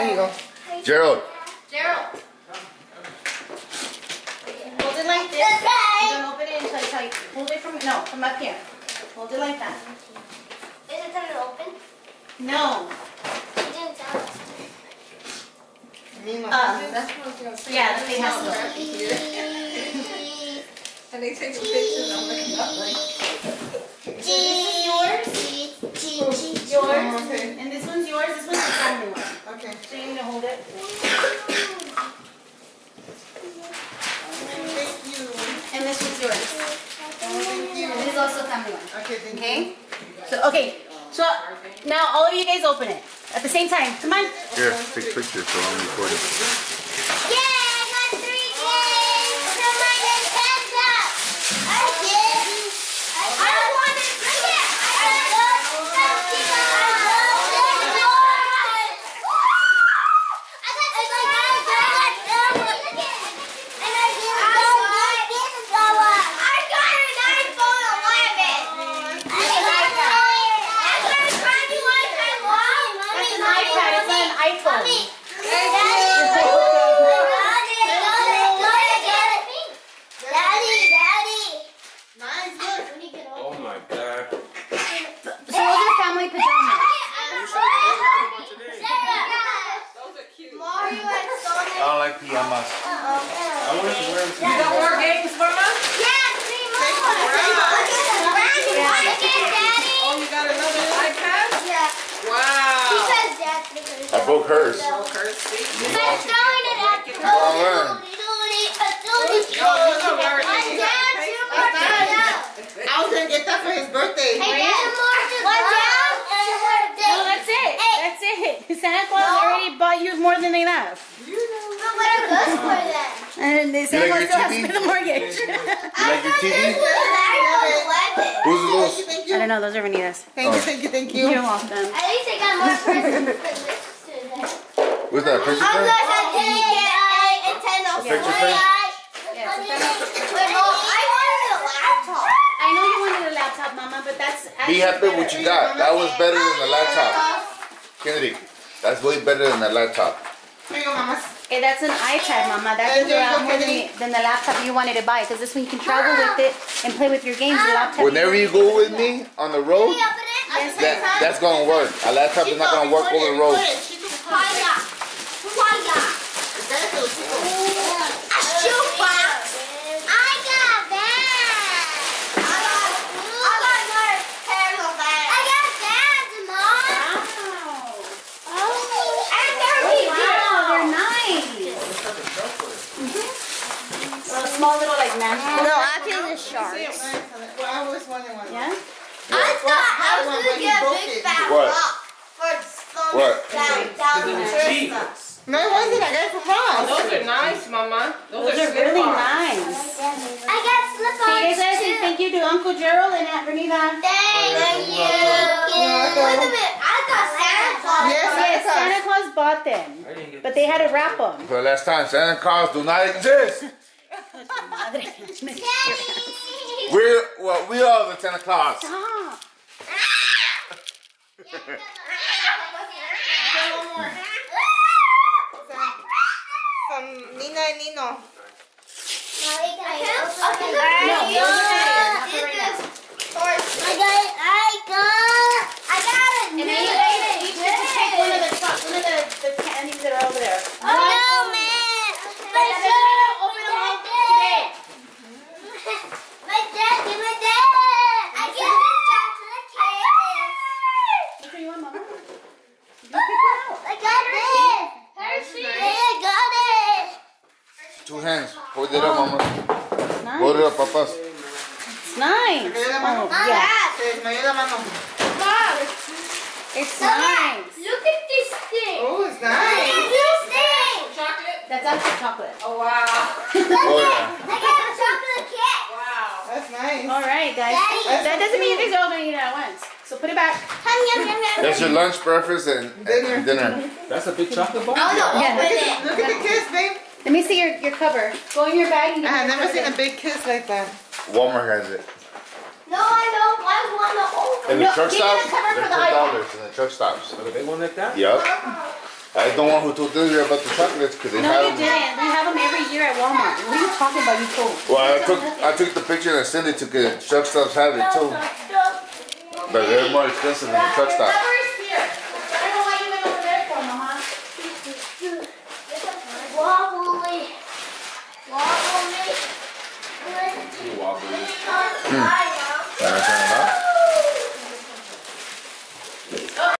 There you go. Gerald. Gerald. Hold it like this. You don't open it until I tell you. Hold it from, no, from up here. Hold it like that. Is it gonna open? No. You didn't tell us. Nino. Uh, That's what I was gonna say. yeah, the thing has to open. And they take a picture and I'm looking up like. It. Thank you. And this one's yours. Oh, thank you. And this is also family one. Okay, thank you. Okay? So, okay. So now all of you guys open it at the same time. Come on. Here, take pictures so I'm recording. Yeah, I got three games from my Nintendo. I did. I wanted to bring it. I love Pokemon. I love Pokemon. I got the Nintendo. And I didn't go I didn't go up. I got an iPhone 11. I got an iPhone 21 Taiwan. That's an iPad. It's not an iPhone. Mommy. Nice, look. Oh my god. So those are family pajamas. Those are cute. Mario and I don't like pajamas. I wanted to wear them You got more games for us? Yeah, three more. Look at the brand new one. Daddy. Oh, you got another iPad? Yeah. Wow. Because Dad's because I broke hers. Kirsty. I'm throwing it at the Come on, learn. Yo, you know where it My is. dad, two more down. I was gonna get that for his birthday. Hey, Dad, more to One down and more to No, that's it. That's it. Santa Claus already bought you more than enough. But what are those for then? And they Santa like Claus still your has to TV? pay the mortgage. You like your TV? Who's Thank those? you, thank I don't know. Those are Vanita's. Thank you, thank you, thank you. You're welcome. At least I got more presents than this today. What's that? Picture Oh frame? gosh, I didn't get a Nintendo picture Switch. frame? Yeah, it's a But no, I wanted a laptop. I know you wanted a laptop, Mama, but that's Be happy with what you got. That was better than the laptop. Oh, Kennedy, that's way better than the laptop. Here you go, mamas. Hey, that's an iPad, Mama. That's And a there's more than, the- than the laptop you wanted to buy. Because this one you can travel with it and play with your games. The laptop. Whenever you go with me on the road, Can you open it? At the same that, that's gonna work. A laptop is not gonna work over the road. Fire. Fire. A shoebox. I got that. I got I got more terrible bags. I got bags, Mom. Wow. Oh. And they're Wow, they're big. nice. A small little like man. No, I feel the shark. Well, I always wanted one. Yeah. I thought I was gonna get a big it. fat What? rock for throwing What? down down the cheap. Christmas. No, it wasn't. I got it from Ross. Those are nice, Mama. Those, Those are really nice. I got So you guys slip-ons gotta say thank you to Uncle Gerald and Aunt Renita. Thank oh, you. you. Wait a minute, I got Santa Claus. Yes, Yes, Santa Santa Claus bought them, I didn't get but they had to wrap them. For the last time, Santa Claus do not exist. We're well, we are the Santa Claus. Stop. From Nina and Nino. No, those are not for right now. I got it. I got. I got it. And then you guys each get to take one of the top, one of the, the candies that are over there. Oh no, man! My Let's dad, open them all my dad. today. My dad, give my dad. I got a chocolate cake. Which one you want, Mama? I got it. Hershey. I got it. Two hands. Hold it up, oh. mama. Nice. Hold it up, papas. Oh, it's nice. Okay, la mano. Oh, yeah. Se me dio la mano. It's nice. Look at this thing. Oh, it's nice. Look nice. at this thing. Chocolate. That's actually chocolate. Oh, wow. Oh, yeah. I got a chocolate cake. Wow. That's nice. All right, guys. Daddy. That doesn't mean you guys all gonna eat it at once. So put it back. That's your lunch, breakfast, and Dinner. and dinner. That's a big chocolate bar? Oh, no. to Yeah. open it. Look at the kiss, babe. Let me see your, your cover. Go in your bag and I have never seen a big kiss like that. Walmart has it. No, I don't. I want to open In the No, truck give the stops, cover they're for the ten iPad. dollars in the truck stops. Like a big one like that? Yup. I don't want who told them about the chocolates because they No, have you them. didn't. We have them every year at Walmart. What are you talking about? You told. Well, I took I took the picture and I sent it to because truck stops have it too, but they're more expensive than the truck stop. 嗯。